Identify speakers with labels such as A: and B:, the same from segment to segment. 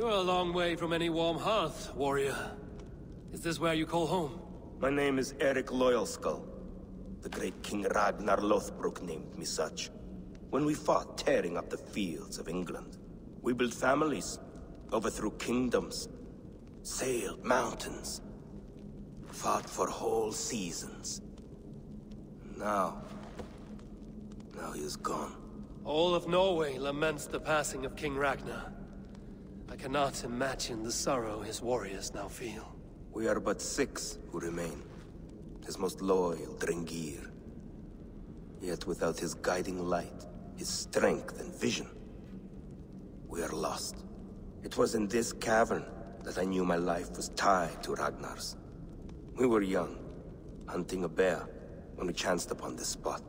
A: You're a long way from any warm hearth, warrior. Is this where you call home?
B: My name is Erik Loyalskull. The great King Ragnar Lothbrok named me such. When we fought tearing up the fields of England, we built families, overthrew kingdoms, sailed mountains, fought for whole seasons. Now... Now he is gone.
A: All of Norway laments the passing of King Ragnar. I cannot imagine the sorrow his warriors now feel.
B: We are but six who remain. His most loyal Drengir. Yet without his guiding light, his strength and vision, we are lost. It was in this cavern that I knew my life was tied to Ragnar's. We were young, hunting a bear, when we chanced upon this spot.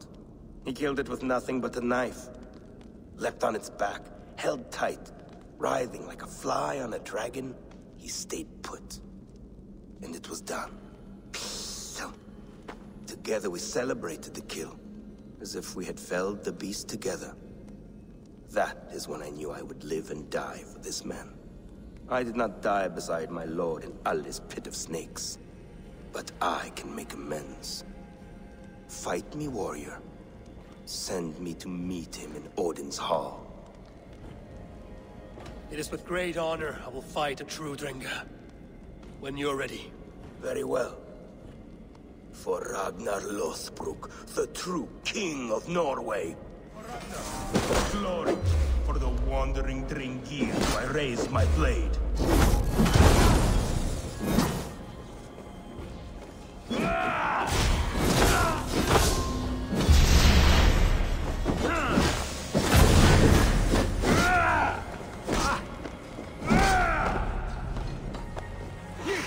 B: He killed it with nothing but a knife. Leapt on its back, held tight, writhing like a fly on a dragon, he stayed put. And it was done. Together we celebrated the kill, as if we had felled the beast together. That is when I knew I would live and die for this man. I did not die beside my lord in Aelle's pit of snakes. But I can make amends. Fight me, warrior. Send me to meet him in Odin's hall.
A: It is with great honor I will fight a true Drengr. When you're ready.
B: Very well. For Ragnar Lothbrok, the true king of Norway. For glory, for the wandering Drengir, I raise my blade.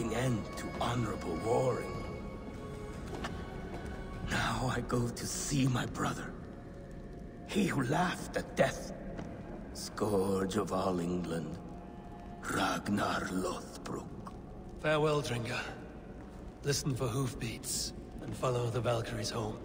C: end to honorable warring. Now I go to see my brother. He who laughed at death. Scourge of all England. Ragnar Lothbrok.
A: Farewell, Drengr. Listen for hoofbeats, and follow the Valkyries home.